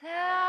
Ah.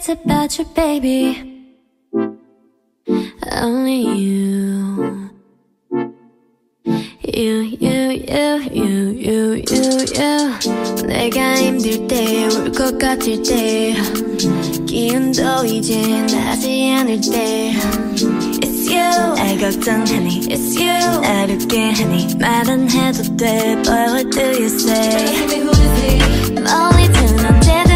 it's about your baby. Only you. You, you, you, you, you, you, you. 내가 힘들 때, 울 것 같을 때. 기운도 이제 나지 않을 때. It's you. 날 걱정하니 It's you. 날 웃게 하니 말은 해도 돼 But what do you say? Tell me who is it? 멀리 드는 데는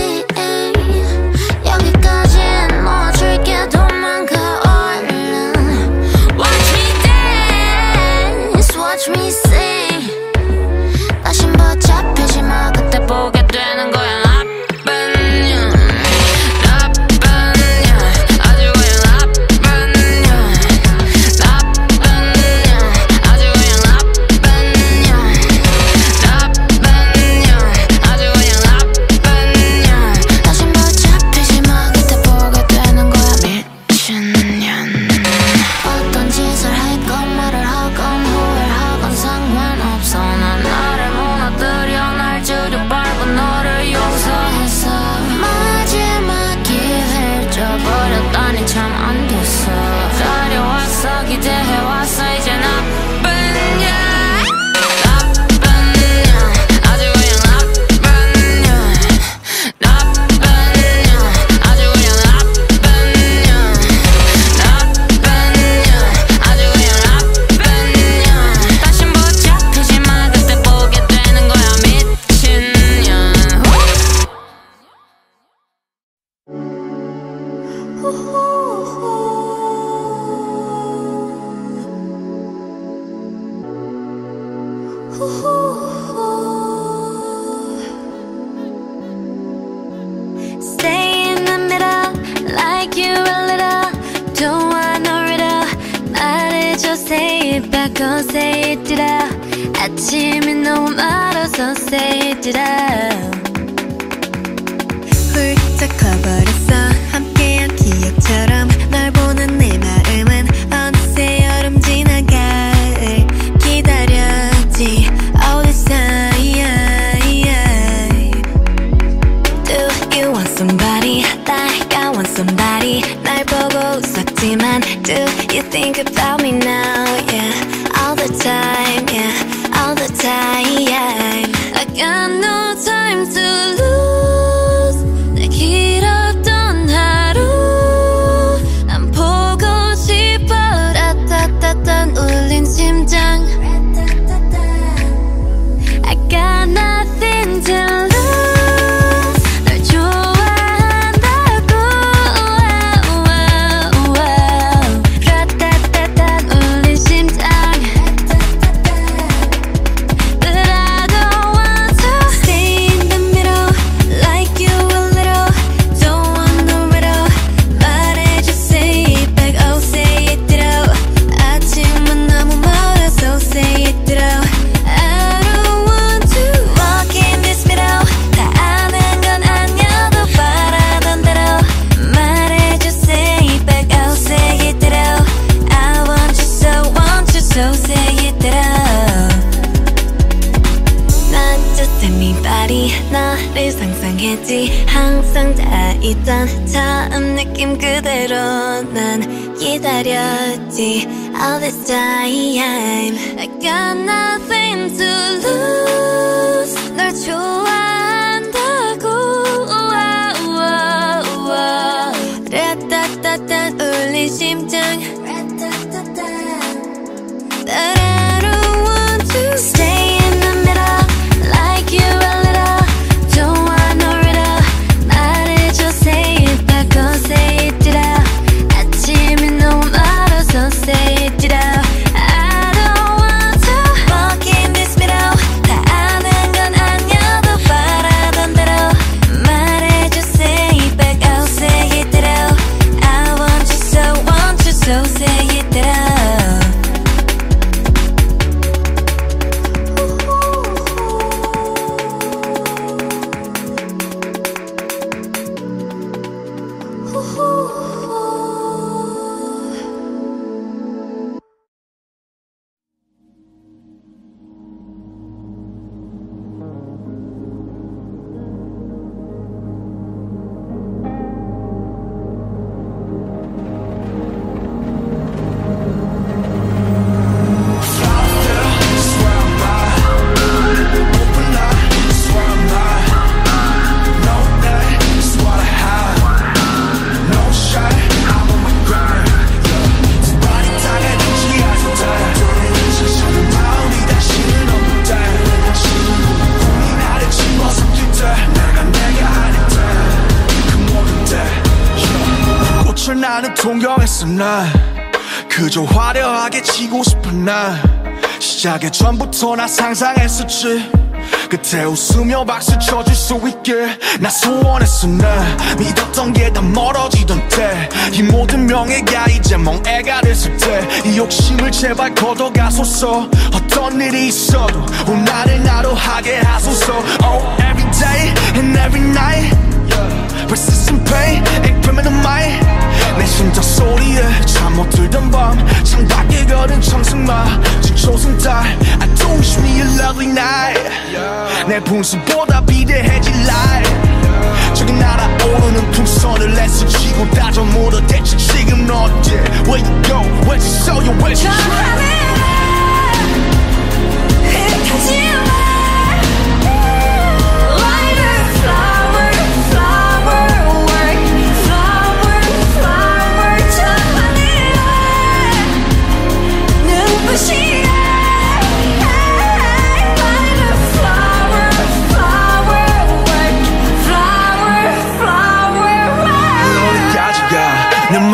Watch 있었지. 그때 웃으며 박수 쳐줄 수 있길 나 소원했어 나. 믿었던 게 다 멀어지던 때 이 모든 명예가 이제 멍해가 됐을 때 이 욕심을 제발 걷어가소서. 어떤 일이 있어도 오늘을 나로 하게 하소서. Oh every day and every night. Persistent pain and criminal mind 내 순자 소리에 잠 못 들던 밤 창밖에 걸은 청승마 지초승달 I don't wish me a lovely night 내 분수보다 비대해질 light 저기 날아오르는 풍선을 애쓰치고 다져 물어 대체 지금 너 어때 Where you go, where you so you, where you try But she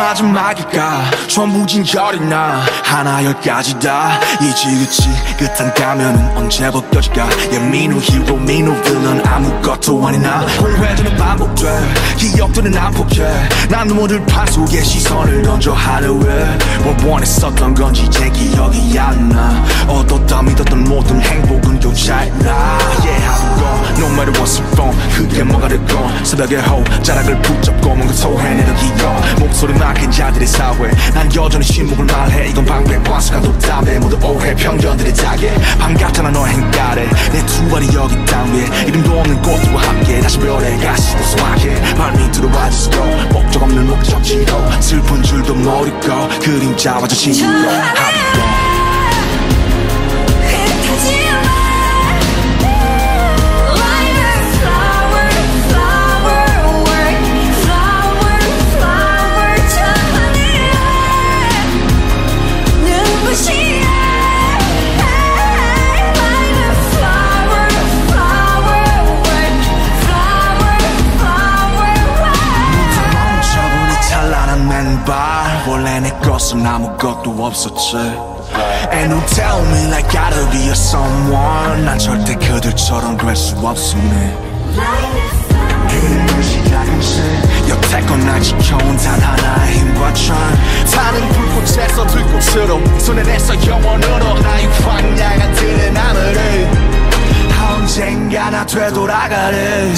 마지막일까? 전부 진절이 나 하나여까지 다. 이지그치 끝한 가면은 언제 벗겨질까? 예민우 히로 민우 빌런 아무것도 아니나. 후회되는 반복돼. 기억들은 안 포기해. 난 눈물을 판 속에 시선을 던져 하늘에. 뭘 원했었던 건지 제 기억이 안나. 얻었다 믿었던 모든 행복은 교차했나. Yeah I'm gone. No matter what's wrong 그게 뭐가 됐건. 새벽의 호 자락을 붙잡고 뭔가 소해내는 기억 목소리 나 막힌 자들의 사회. 난 여전히 신목을 말해. 이건 방패과수가 독담해 모두 오해 편견들의 자게 밤 같아나 너의 행가래. 내 두 발이 여기 땅 위에. 이름도 없는 꽃과 함께 다시 별에 가시고 소확해. 발 밑으로 와주시고 목적 없는 목적지로 슬픈 줄도 모르고 그림자와 저 친구로. 하루건 흩어지네 내 것은 아무것도 없었지. And don't tell me like gotta be a someone. 난 절대 그들처럼 될 수 없음네 그는 시작은 여태껏 날 지켜온 단 하나의 힘과 철 타는 불꽃에서 불꽃으로 손에 내서 영원으로 나의 황량한 들의 나무를. 언젠가 나 되돌아가래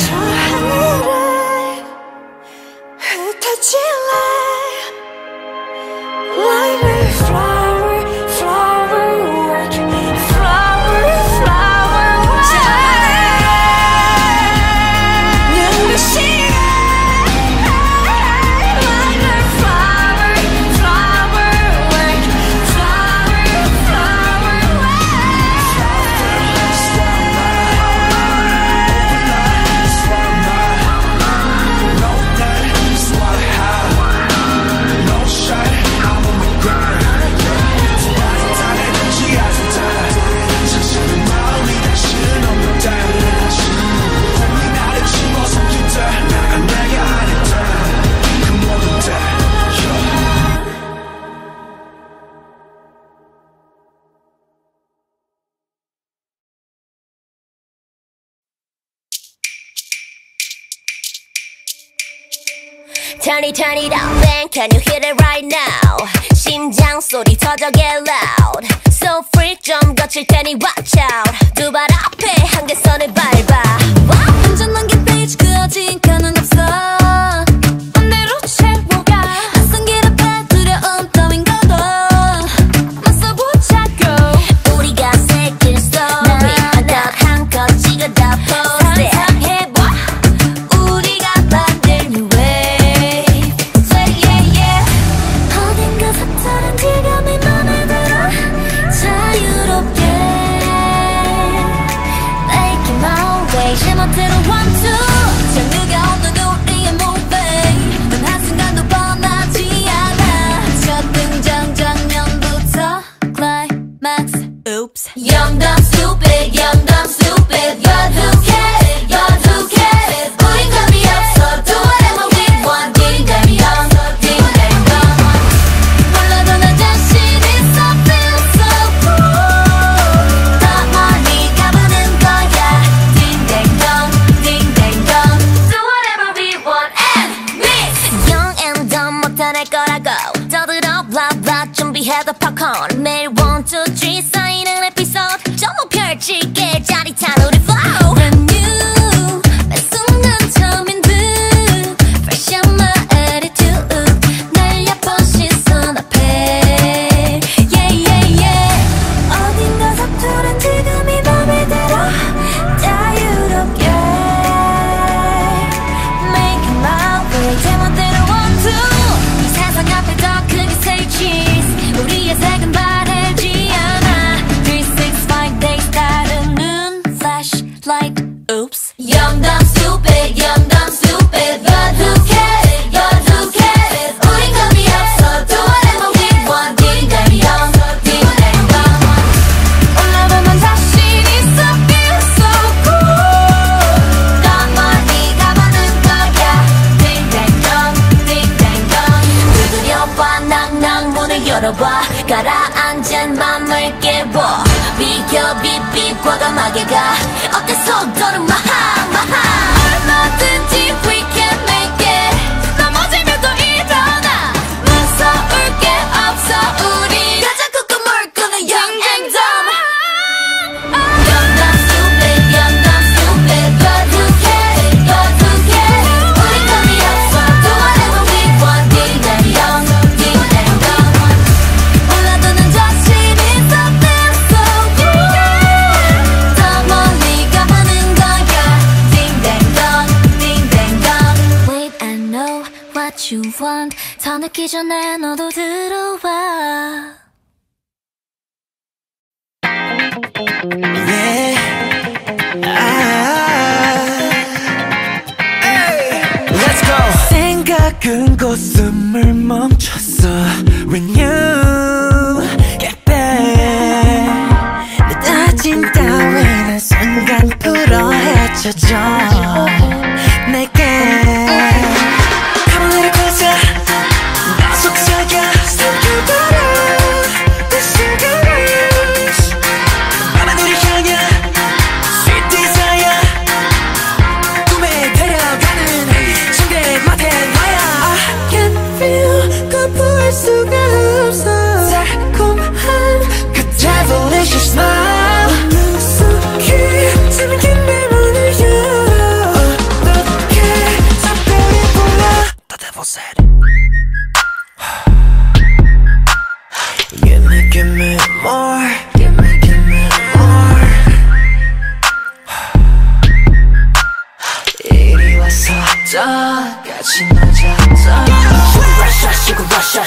Turn it, turn it up, man. Can you hear it right now? 심장 소리 터져 get loud. So freak 좀 거칠 테니 watch out. 두 발 앞에 한계선을 밟아. Wow. 완전한 게 페이지 그어진 칸은 없어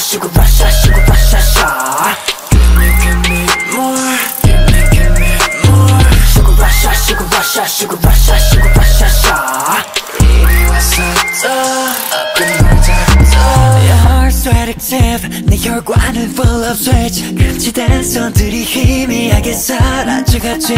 마시고 마셔 마시고 마셔 샤. Give me give me more Give me give me more 시고 마셔 시고 마셔 시고 마셔 시고 마셔 샤. 이리 와서 더 active 내 혈관은 full of switch 감지된 손들이 희미하게 사라져가지.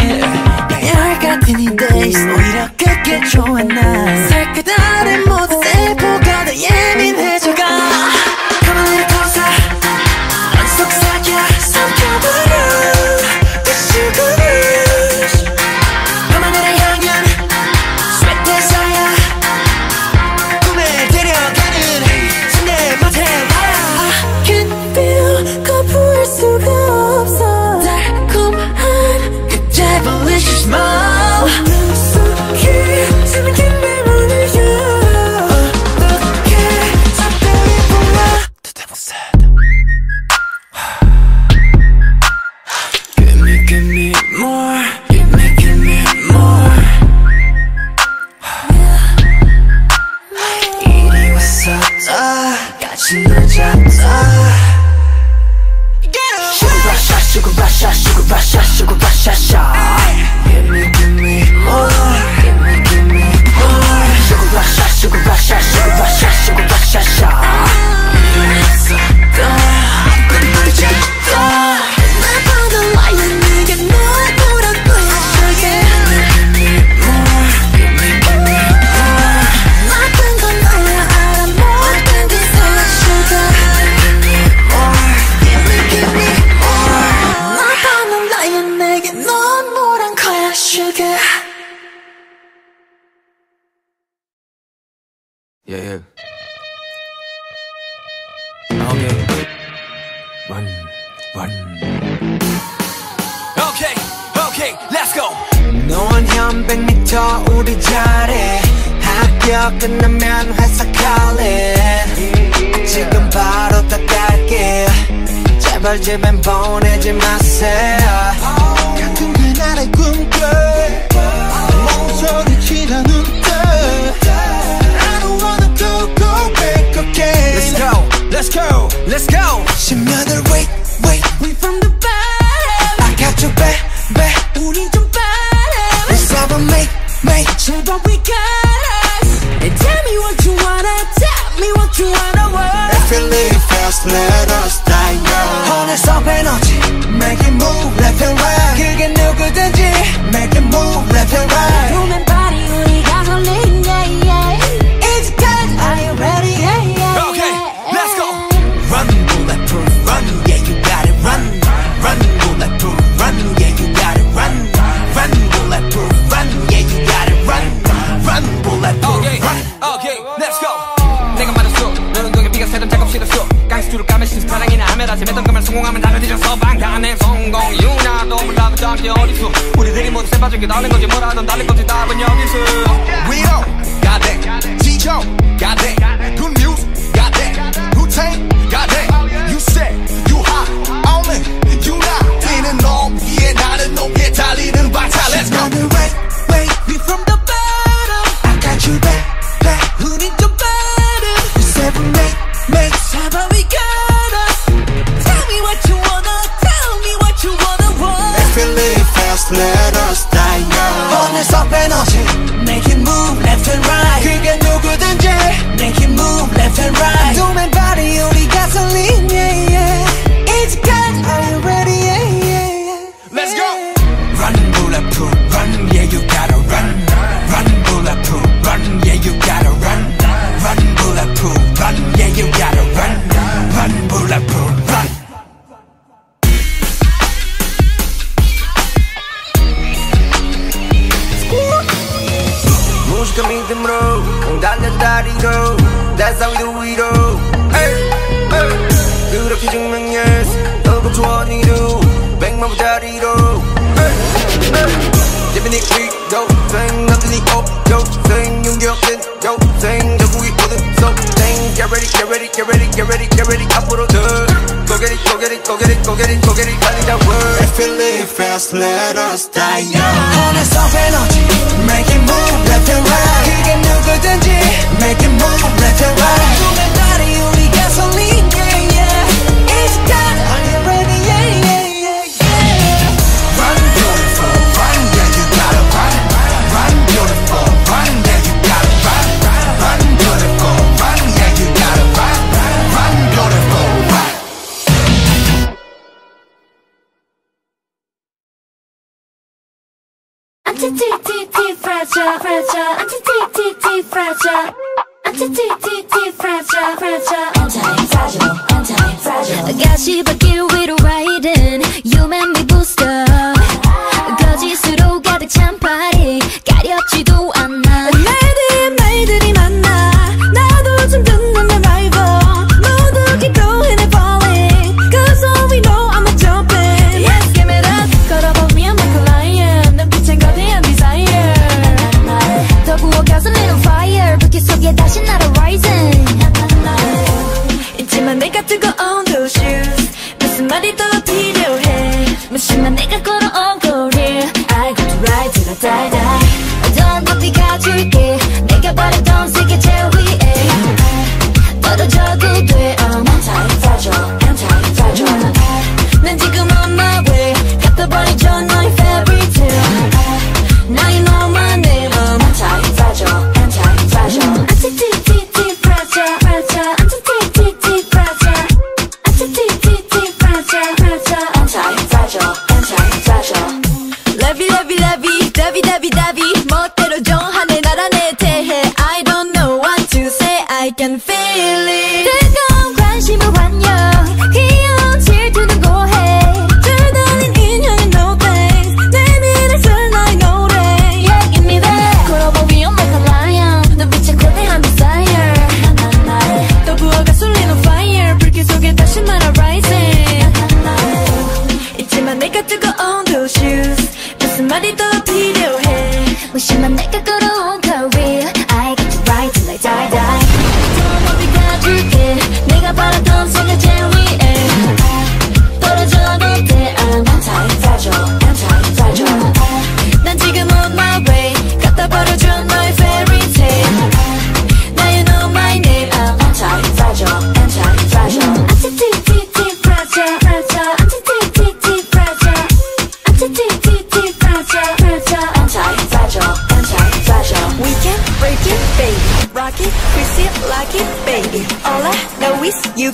And tell me what you wanna, tell me what you wanna want. If you live fast, let us die young 혼에서 빼놓지 Make it move, left and right. 그게 누구든지 Make it move, left and right. 다시 뱉던 그말 성공하면 나를 뒤져서 방탄의 성공 유나도 몰라도 잠시 어리수 우리들이 모두 세빠진 게 다른 거지 뭐라든 다른 거지 답은 여기서 We don't got that 지쳐 got that Good news got that Who tank got that You said you hot on it You not 뛰는 높이에 나는 높게 달리는 바타 Let's go let us anti t t t fragile fragile anti t t t fragile anti t t t fragile fragile anti fragile anti fragile 가시밭길 위로 riding you make me booster 거짓으로 가득 찬 신나 내가 걸어온 거리 I got to ride till I die die can feel it.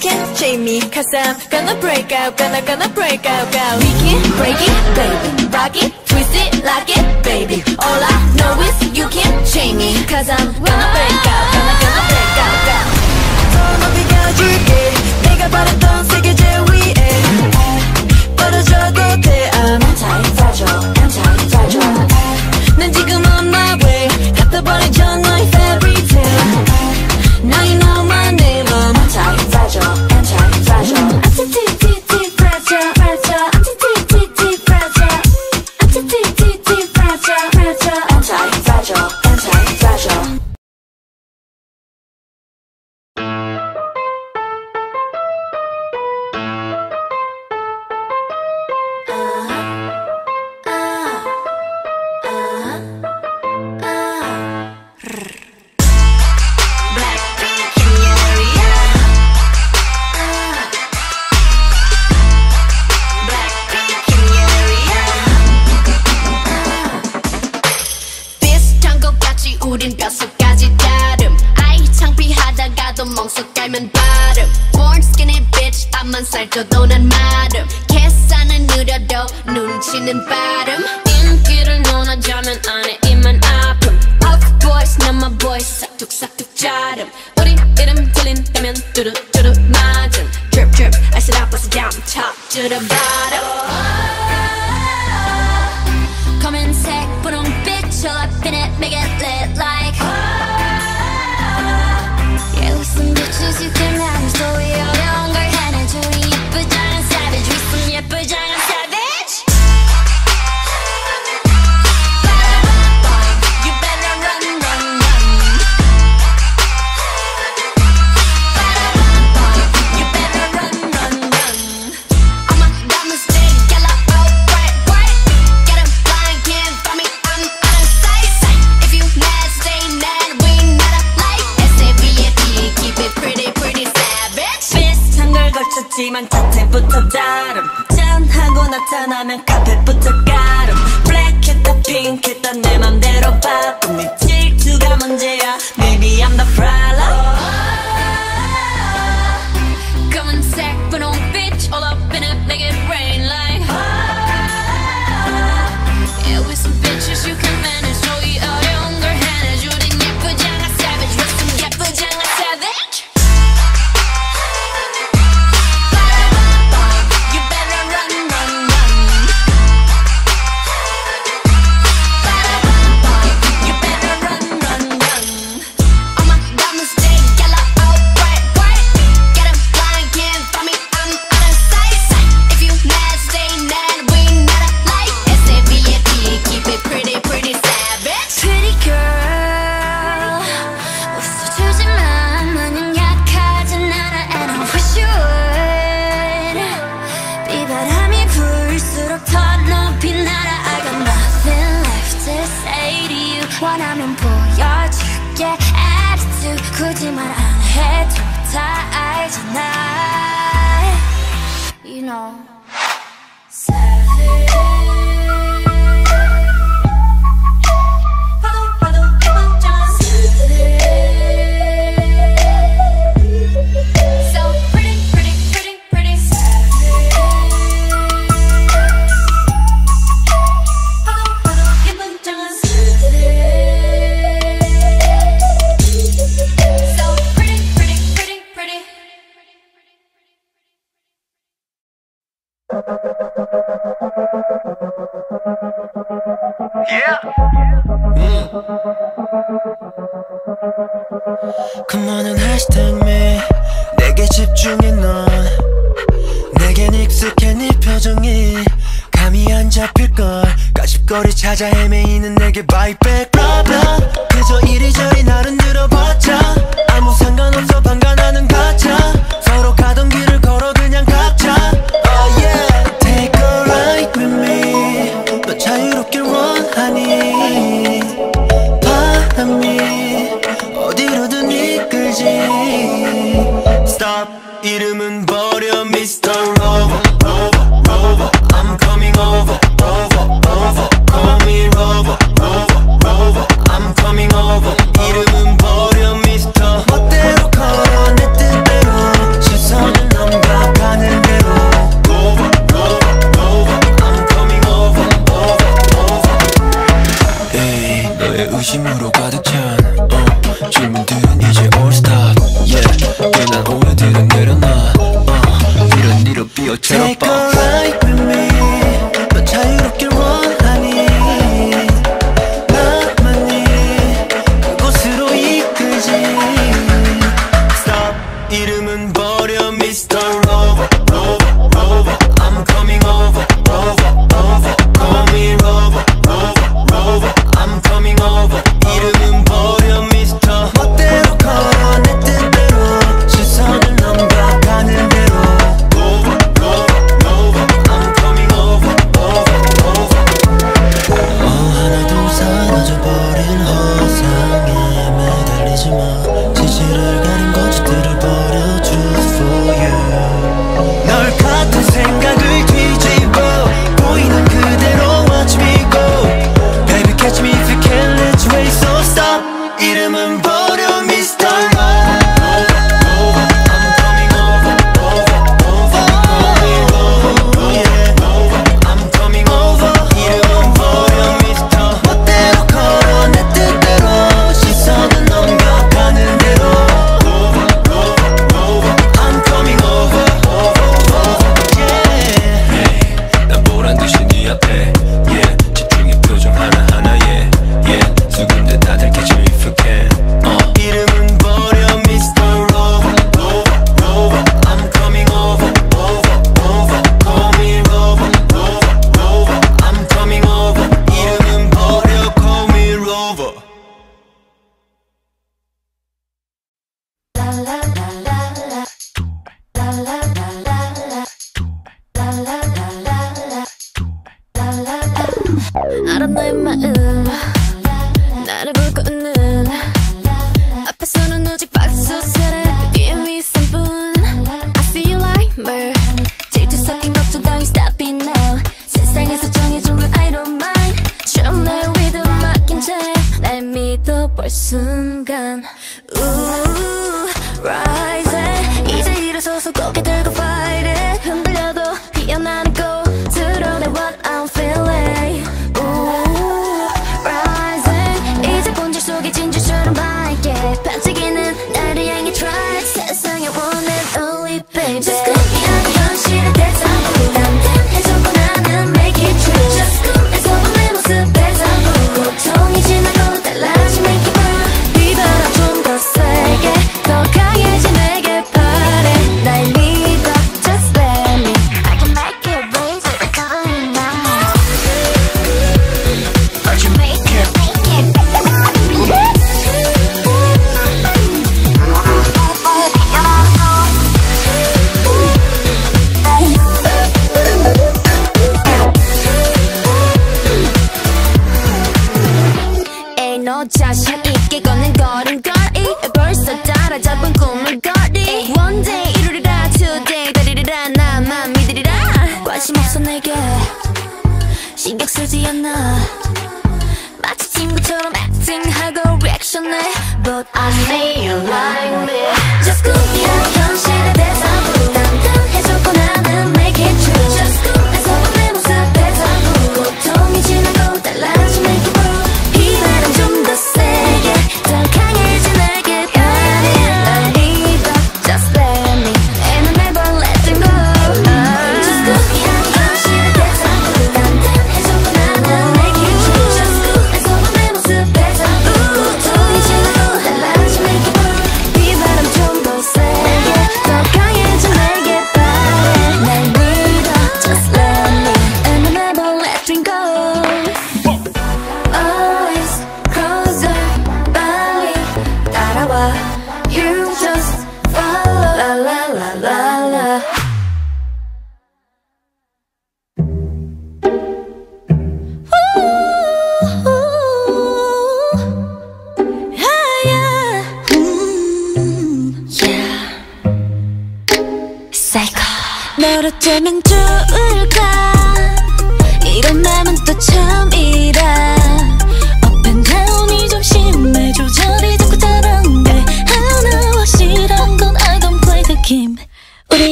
can't chain me Cause I'm gonna break out, gonna, gonna break out, out We can break it, baby. Rock it, twist it, lock it, baby. All I know is you can't chain me Cause I'm gonna break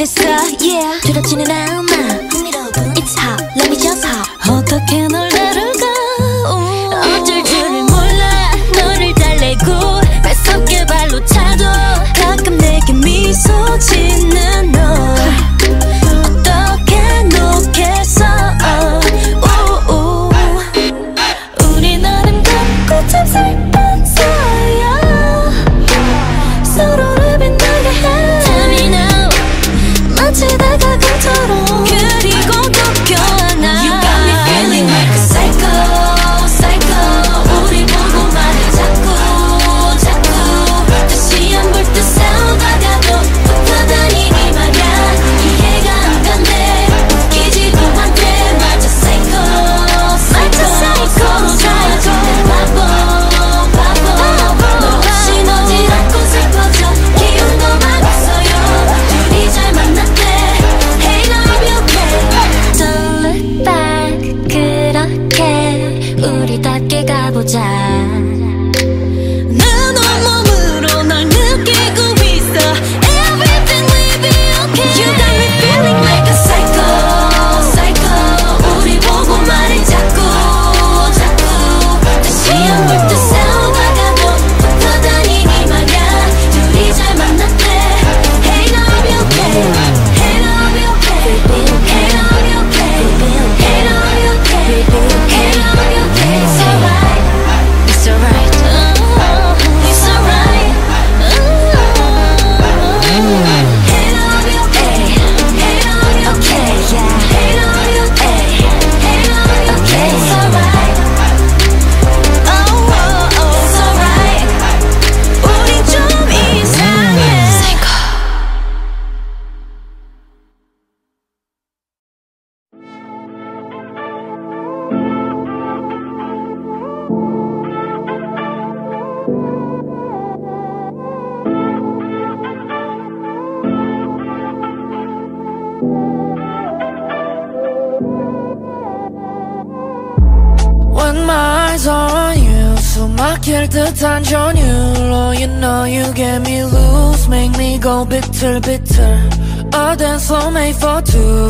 그랬어 yeah. 두렵지는 않아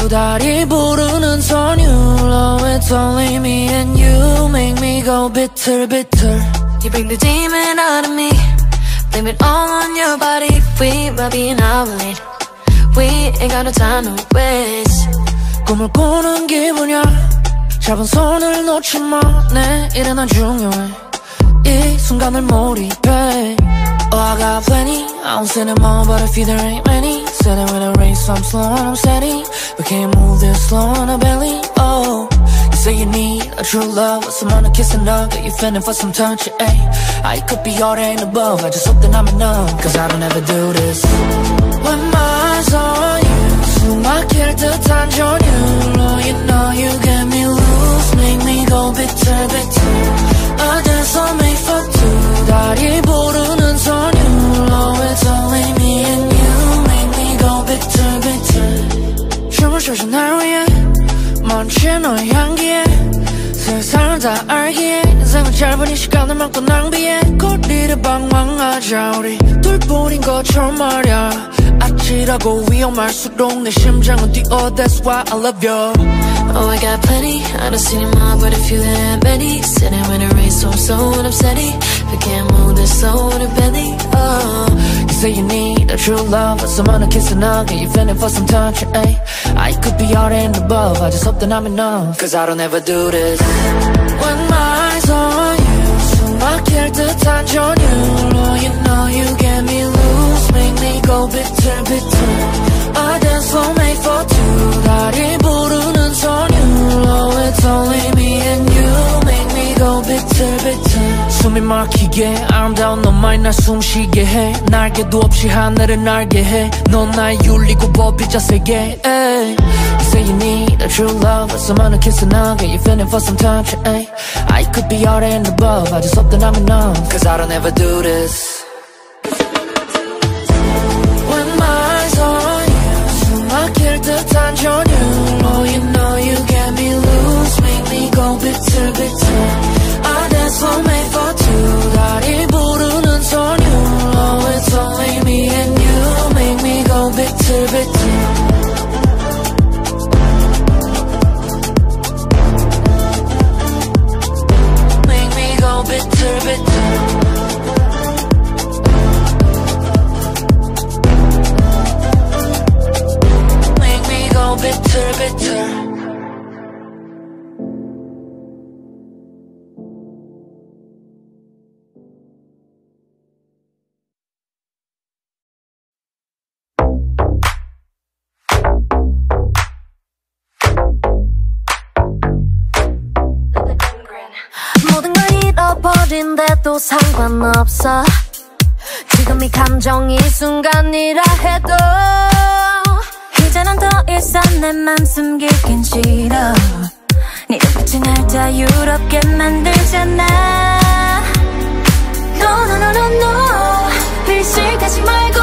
다리 부르는 선율로 It's only me and you Make me go bitter bitter You bring the demon out of me Blame it all on your body We might be an outlet We ain't got no time to waste 꿈을 꾸는 기분이야 잡은 손을 놓지 마 내 일은 안 중요해 이 순간을 몰입해 Oh I got plenty I don't say no more but if you there ain't many Said it when I race I'm slow and I'm steady We can't move this slow on our belly Oh You say you need a true love With someone to kiss and hug That you feeling for some touch Ay, I could be all that and above I just hope that I'm enough Cause I don't ever do this When my eyes on you 숨막힐 듯한 전율로 You know you get me loose Make me go bitter bitter A dance all made for two 다리 부르는 me go bitter bitter 춤을 춰줘 날 위해 멈춘 너의 향기에 세상을 다 알기에 인생은 짧은 이 시간을 막고 낭비해 거리를 방황하자 우리 둘뿐인 것처럼 말야 아찔하고 위험할수록 내 심장은 뛰어 That's why I love you Oh I got plenty I don't see them all but a few that many Sitting when it rains so I'm so and I'm steady I can't move this slow in a belly Oh You say you need a true love Someone to kiss and hug And you feeling for some touch ay. I could be all and above I just hope that I'm enough Cause I don't ever do this When my eyes on you 숨막힐 듯한 전율로 You know you get me loose Make me go bitter bitter A dance floor made for two 다리 부르는 선율로 It's only me and you Make me go bitter bitter 숨이 막히게 아름다운 너만이 날 숨쉬게 해 날개도 없이 하늘을 날게 해넌 날 울리고 버피자 세게 ay. You say you need a true love Someone to kiss and hug And you feeling for some touch ay. I could be all and above I just hope that I'm enough Cause I don't ever do this When my eyes on you 숨막힐 듯한 전율로 You know you get me loose Make me go bitter bitter A dance floor made for two 상관없어. 지금 이 감정이 순간이라 해도 이제는 더 이상 내 맘 숨기긴 싫어. 네 눈빛이 날 자유롭게 만들잖아. No no no no no. 의식하지 말고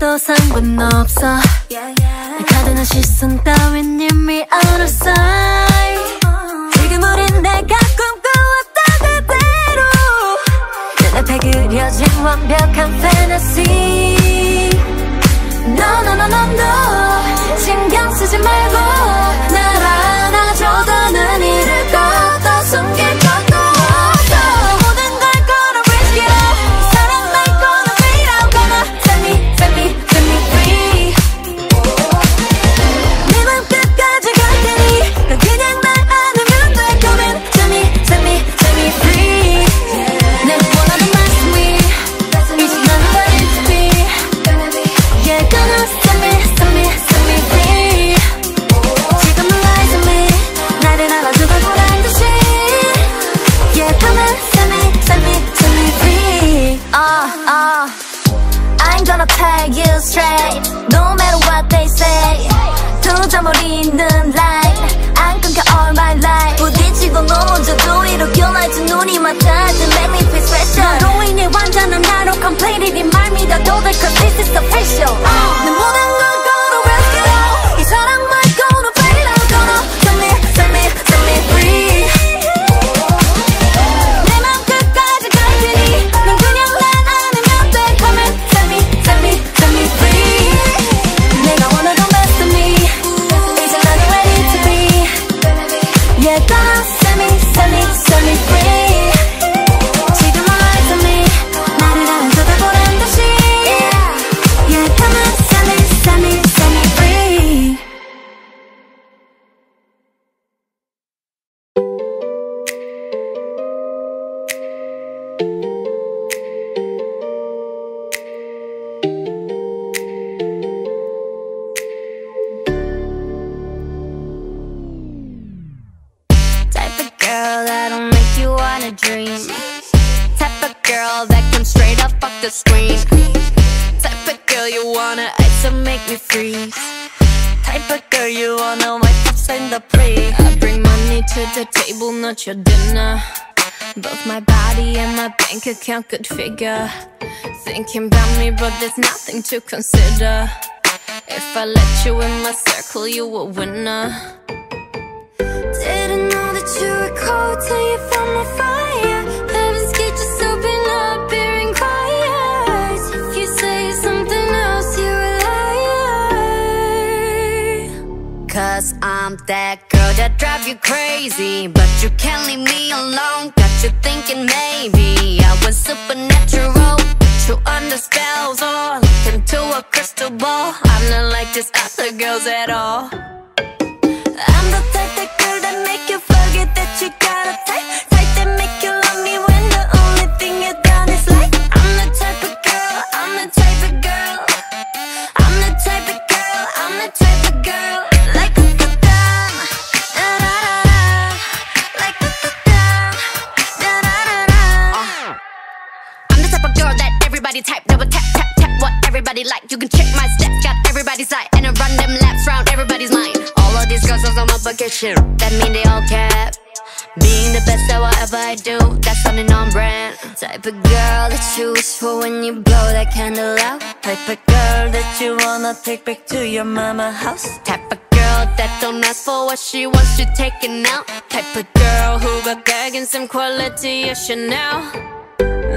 정도이라도 상관없어. 가득한 시선 따윈 이미 out of sight 지금 우린 내가 꿈꿔왔던 그대로. 눈앞에 그려진 완벽한 fantasy. No no no no no. 신경 쓰지 말고 완전한 나로 completely account could figure. Thinking about me, but there's nothing to consider. If I let you in my circle, you a winner. Didn't know that you were cold till you found my fire. Heaven's gate just open up, bearing quiet. If you say something else, you're a liar. Cause I'm that girl that drive you crazy But you can't leave me alone Got you thinking maybe I was supernatural Put you under spells or look into a crystal ball I'm not like these other girls at all I'm the type that girl that make you forget that you got a type. That type Double tap, tap, tap what everybody like. You can check my steps, got everybody's side And I run them laps round everybody's mind. All of these girls on my bucket shit. That mean they all cap. Being the best at whatever I do That's something on brand. Type of girl that you wish for when you blow that candle out. Type of girl that you wanna take back to your mama house. Type of girl that don't ask for what she wants you taking out. Type of girl who got gagging some quality of Chanel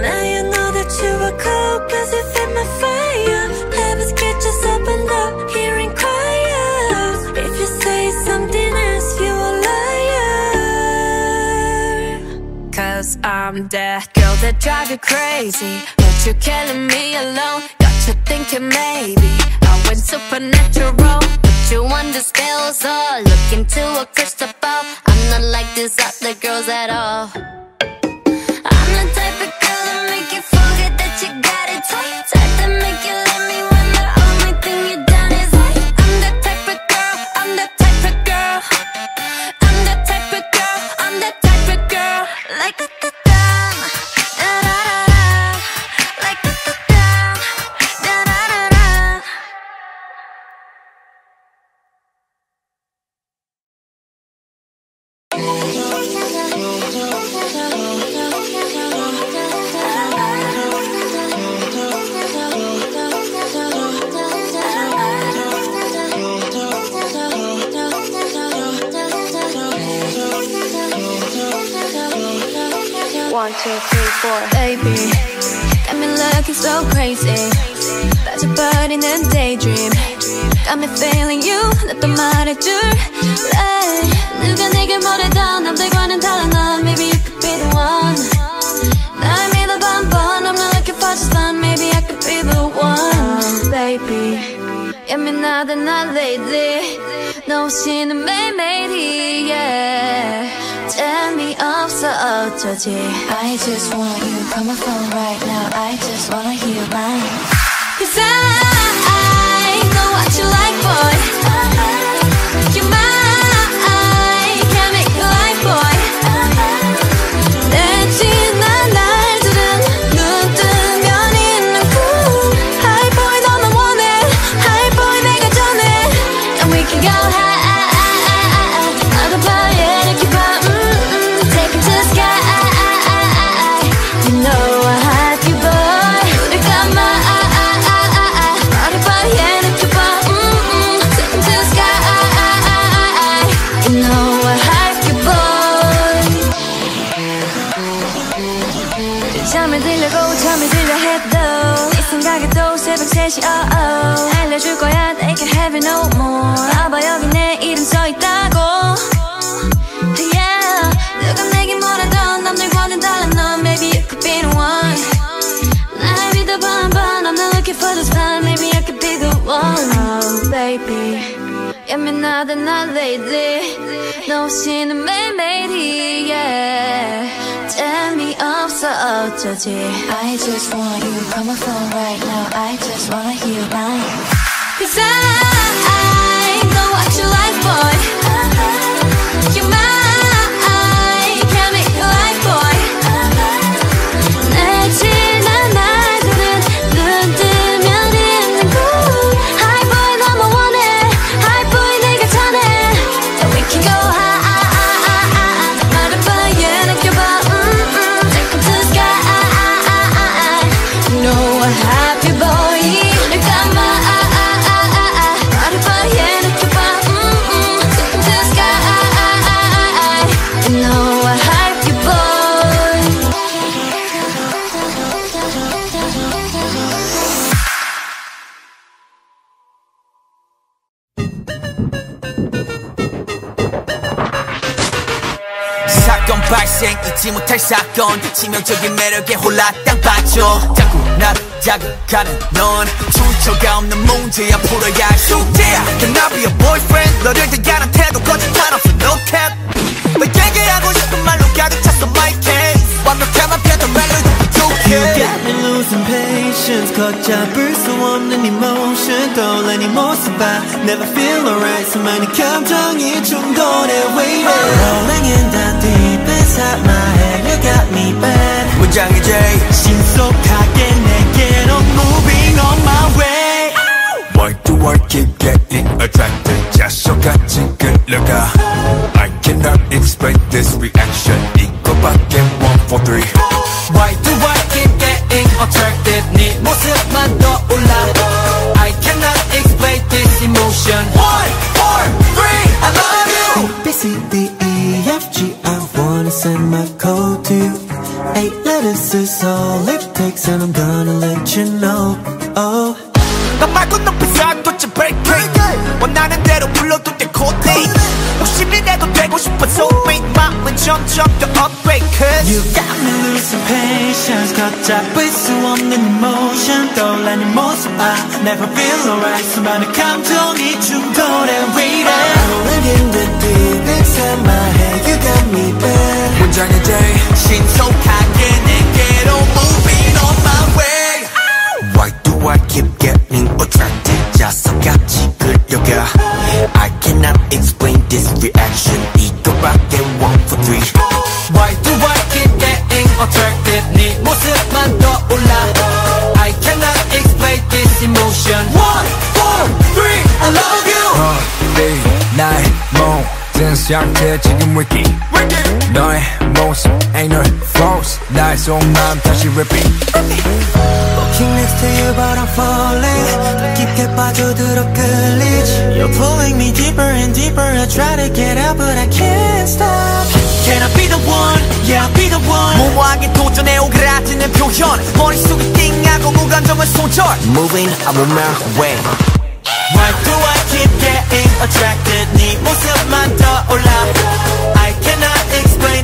Now you know that you were cold cause you my fire. Up, If you say something you a liar. Cause I'm that girl that drive you crazy. But you're killing me alone. Got you thinking maybe I went supernatural. Put you under spells or look into a crystal ball. I'm not like these other girls at all. I'm the type of you got it before Baby Got me looking so crazy 빠져버리는 daydream Got me feeling you 나또 말해줄래 누가 내게 뭐래도 남들과는 달라 넌 Maybe you could be the one 날 믿어봐 한번 I'm not looking for just fun Maybe I could be the one Baby 예민하다 나 lately 너 없이는 매일매일이 yeah turn me off so dirty. I just want you, come my phone right now. I just wanna hear mine. Cause I 새벽 3시 oh oh 알려줄 거야 they can have it no more 예민하다 나 lately 너 없이는 매일매일이 yeah 재미없어 어쩌지 I just want you Call my phone right now I just wanna hear your line Cause I know what you like boy You're mine 발생 잊지 못할 사건 치명적인 매력에 홀라 땅 빠져 자꾸 나를 자극하는 넌 출처가 없는 문제야 풀어야 할 숙제야 Can I be a boyfriend 너를 대하는 태도 거짓말 없어 no cap 너에게 하고 싶은 말로 가득 찼어 my case 완벽한 편한 멜로디 You 부족해 got me losing patience 걷잡을 수 없는 emotion 떠올린 이 모습 봐 Never feel alright 수많은 감정이 충돌해 waiting Rolling in the deep inside my head You got me bad 문장의 J 신속하게 내게로 moving on my way Why do I keep getting attracted 자석같이 끌려가 I cannot explain this reaction 이거밖에 one for three Why do I keep getting attracted 네 모습만 떠올라 I cannot explain this emotion send my code to you Eight letters is all it takes and I'm gonna let you know Oh 너 말고 높이 쌓아뒀지 break 원하는 대로 불러도 돼 코딩 욕심이라도 되고 싶어 soulmate 마음은 점점 더 upgrade cause You got me losing patience 걷잡을 수 없는 emotion 떠올라 네 모습 I never feel alright 수많은 감정이 충돌해 waiting Rolling in the deep inside my head You got me bad 문장의 J 신속하게 내게로 moving on my way Why do I keep getting attracted 자석같이 끌려가 I cannot explain this reaction 이거밖에 one for three Why do I keep getting attracted 네 모습만 떠올라 I cannot explain this emotion One, four, three, I love you 네, 나의 모든 상태 지금 wiki 너의 모습 ain't no false 나의 속마음 다시 repeat Walking next to you but I'm falling 깊게 빠져들어 끌리지 You're pulling me deeper and deeper I try to get out but I can't stop Can I be the one? Yeah, I'll be the one 무모하게 도전해 오그라지는 표현 머릿속에 띵하고 무감정은 손절 Moving I'm on my way Why do I keep getting attracted 네 모습만 떠올라 I cannot explain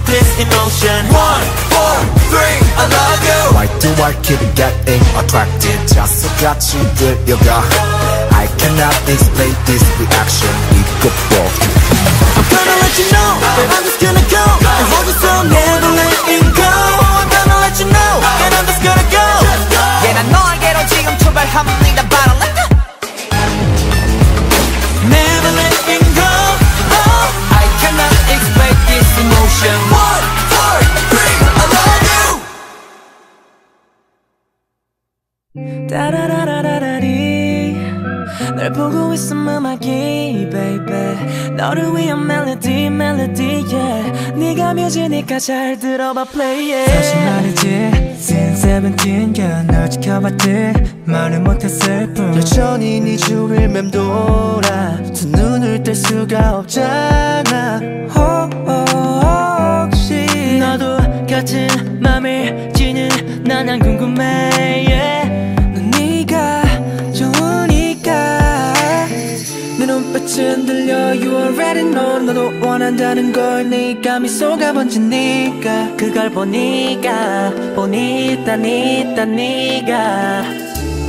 this emotion One, four, three, I love you Why do I keep getting attracted 자석같이 들려가 I cannot explain this reaction 이것도 I'm gonna let you know I'm just gonna go And hold you so never letting go I'm gonna let you know And I'm just gonna go Yeah 난 너에게로 지금 출발합니다 바로 let Emotion One, four, three, I love you. 따라라라라리. 널 보고 있음 음악이 baby. 너를 위한 멜로디 멜로디 yeah 네가 뮤지니까 잘 들어봐 play it. 사실 말이지 since 17 yeah 널 지켜봤지. 말을 못했을 뿐. 여전히 네 주위를 맴돌아. 두 눈을 뗄 수가 없잖아. Oh, oh, 너도 같은 맘일지는 난 궁금해 yeah. 넌 네가 좋으니까. 내 눈빛은 들려 You already know. 너도 원한다는 걸 네가 미소가 번지니까 그걸 보니까 보니까 니까 네가.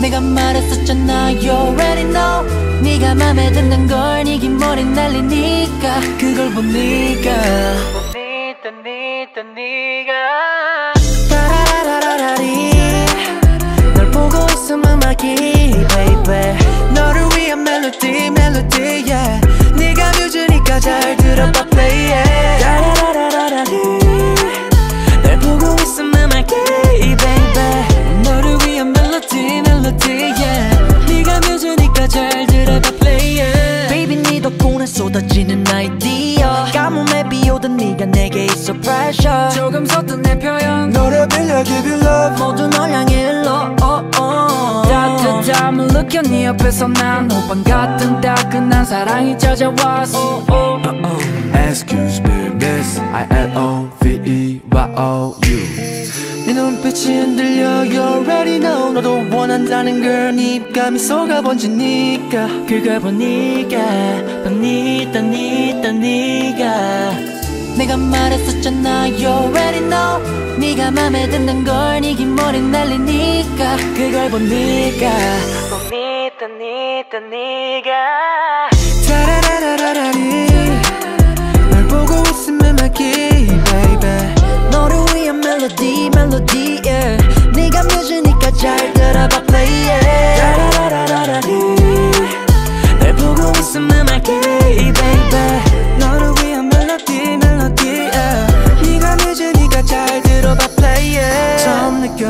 내가 말했었잖아 You already know. 네가 맘에 드는 걸 네기 머리 날리니까. 그걸 보니까 따라라라라리. 널 보고 있음 음악이 baby. 너를 위한 멜로디 멜로디 네가 뮤즈니까 잘 들어봐 네 쏟아지는 아이디 pressure. 조금 섰던 내 표현. 노래 빌려 give you love 모두 널 향해 일러. oh, oh. 따뜻함을 느껴 네 옆에서 난 호빵 같은 따끈한 사랑이 찾아왔어. oh, oh. Excuse me, miss. I L O V E Y O U. 네 눈빛이 흔들려. You already know. 너도 원한다는 걸네 입감이 쏘가 번지니까. 그걸 보니까 보니까 니까. 니가 내가 말했었잖아. You already know. 네가 맘에 드는 걸 네기 머리 날리니까 그걸 보니까. 보니까 니까 니가 타라라라라리. 널 보고 있으면 막히 baby. 너를 위한 멜로디 멜로디 yeah 네가 뮤즈니까 잘 들어봐 play it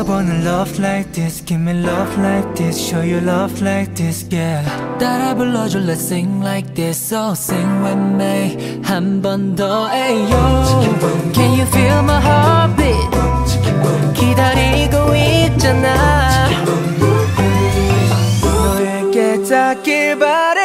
처음 느껴보는 love like this give me love like this show you love like this yeah 따라 불러줘 let's sing like this so sing with me 한 번 더 ayo can you feel my heartbeat 기다리고 있잖아 너에게 닿길 바래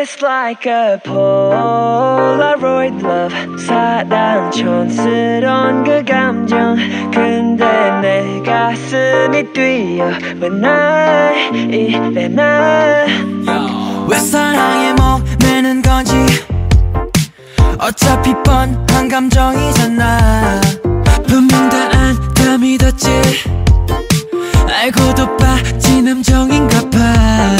It's like a Polaroid love. 사랑 촌스러운 그 감정. 근데 내 가슴이 뛰어 왜날 이래 난왜 사랑에 목매는 건지? 어차피 뻔한 감정이잖아. 분명 다 안다 믿었지. 알고도 빠진 함정인가 봐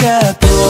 like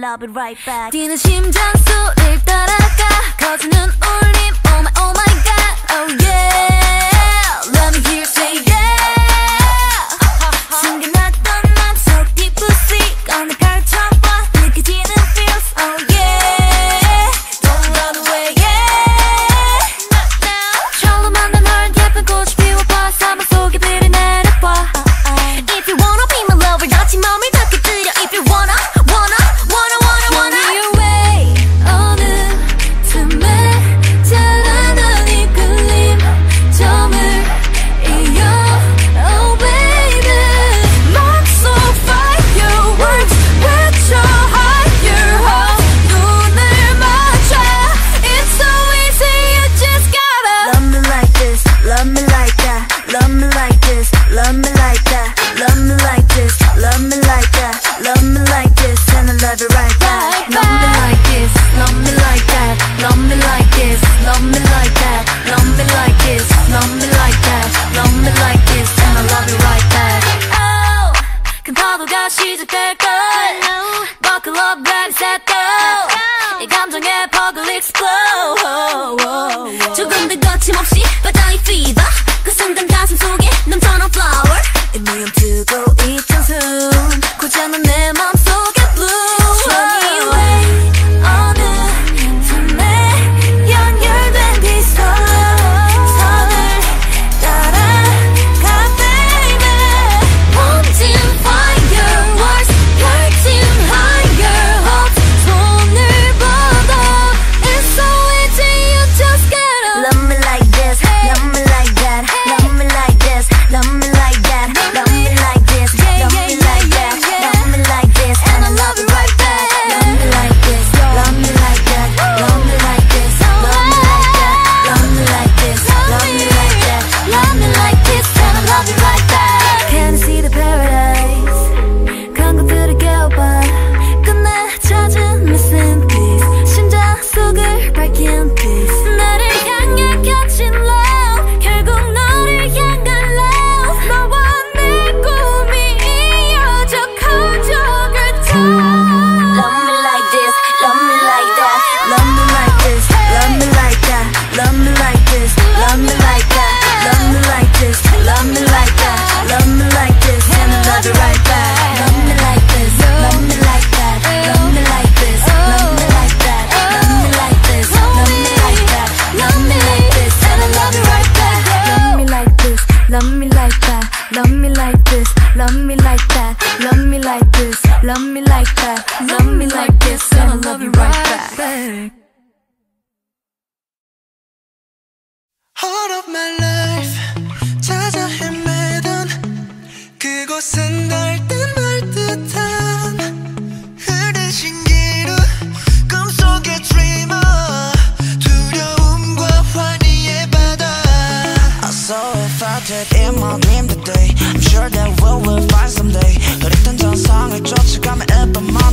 this and I love it right back Love me like this and I'll love you right back. Heart of my life 찾아 헤매던 그곳은 날뜬 말듯한 흐른 신기루 꿈속의 dreamer 두려움과 환희의 바다. I saw it, felt it in my dream today. I'm sure that we will find someday. 흐릿한 전성을 쫓아가면